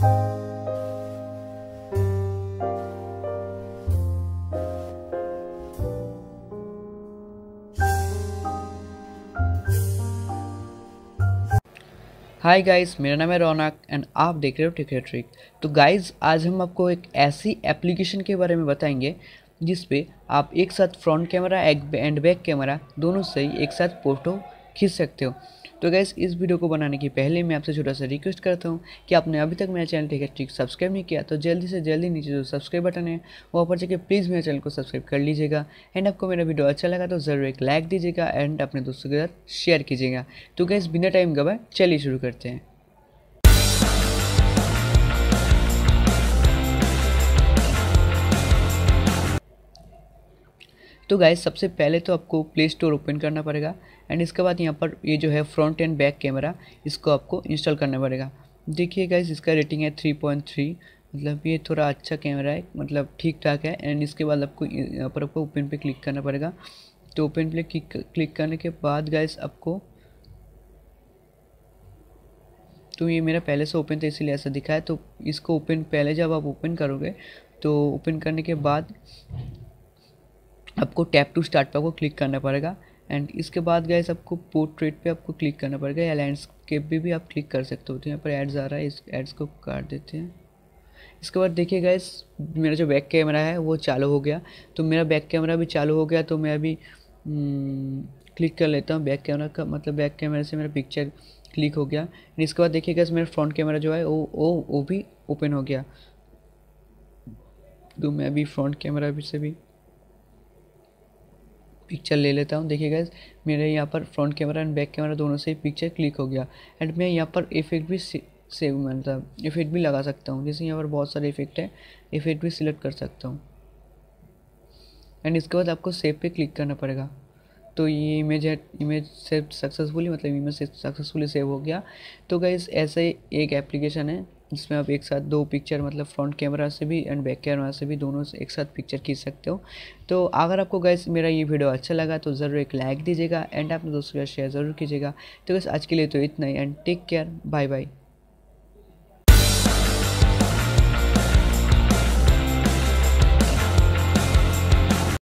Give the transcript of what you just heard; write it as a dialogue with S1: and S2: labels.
S1: Hi guys मेरा नाम है रौनक एंड आप देख रहे हो टिकट ट्रिक तो गाइस आज हम आपको एक ऐसी एप्लीकेशन के बारे में बताएँगे जिस पे आप एक साथ front camera and back camera दोनों से ही एक साथ फ़ोटो खींच सकते हो। तो गैस इस वीडियो को बनाने के पहले मैं आपसे छोटा सा रिक्वेस्ट करता हूँ कि आपने अभी तक मेरा चैनल ठीक है ठीक सब्सक्राइब नहीं किया तो जल्दी से जल्दी नीचे जो सब्सक्राइब बटन है वो पर जाकर प्लीज़ मेरे चैनल को सब्सक्राइब कर लीजिएगा। एंड आपको मेरा वीडियो अच्छा लगा तो ज़रूर एक लाइक दीजिएगा एंड अपने दोस्तों के साथ शेयर कीजिएगा। तो गैस बिना टाइम गवाए, चलिए शुरू करते हैं। तो गाइज़ सबसे पहले तो आपको प्ले स्टोर ओपन करना पड़ेगा एंड इसके बाद यहाँ पर ये जो है फ्रंट एंड बैक कैमरा इसको आपको इंस्टॉल करना पड़ेगा। देखिए गाइज़ इसका रेटिंग है थ्री पॉइंट थ्री मतलब ये थोड़ा अच्छा कैमरा है मतलब ठीक ठाक है एंड इसके बाद आपको यहाँ पर आपको ओपन पे क्लिक करना पड़ेगा। तो ओपन पे क्लिक करने के बाद गाइज़ आपको तो ये मेरा पहले से ओपन था, इसीलिए ऐसा दिखा है। तो इसको ओपन पहले जब आप ओपन करोगे तो ओपन करने के बाद आपको टैप टू स्टार्ट पर आपको क्लिक करना पड़ेगा। एंड इसके बाद गए आपको पोर्ट्रेट पे आपको क्लिक करना पड़ेगा या लैंडस्केप भी, भी आप क्लिक कर सकते हो। तो यहाँ पर एड्स आ रहा है इस एड्स को काट देते हैं। इसके बाद देखिए गैस मेरा जो बैक कैमरा है वो चालू हो गया। तो मेरा बैक कैमरा भी चालू हो गया तो मैं अभी क्लिक कर लेता हूँ। बैक कैमरा का मतलब बैक कैमरा से मेरा पिक्चर क्लिक हो गया। एंड इसके बाद देखिए गैस मेरा फ्रंट कैमरा जो है वो वो वो भी ओपन हो गया। तो मैं अभी फ्रंट कैमरा भी से भी पिक्चर ले लेता हूँ। देखिए गैस मेरे यहाँ पर front camera and back camera दोनों से ही पिक्चर क्लिक हो गया। एंड मैं यहाँ पर इफ़ेक्ट भी सेव मतलब इफ़ेक्ट भी लगा सकता हूँ। जैसे यहाँ पर बहुत सारे इफ़ेक्ट है इफ़ेक्ट भी सिलेक्ट कर सकता हूँ। एंड इसके बाद आपको सेव पे क्लिक करना पड़ेगा। तो ये इमेज है इमेज सेव सक्सेसफुली मतलब इमेज सक्सेसफुली सेव हो गया। तो गैस ऐसे एक एप्लीकेशन है। जिसमें आप एक साथ दो पिक्चर मतलब फ्रंट कैमरा से भी एंड बैक कैमरा से भी दोनों से एक साथ पिक्चर खींच सकते हो। तो अगर आपको गैस मेरा ये वीडियो अच्छा लगा तो ज़रूर एक लाइक दीजिएगा एंड अपने दोस्तों के साथ शेयर ज़रूर कीजिएगा। तो बस आज के लिए तो इतना ही and take care bye bye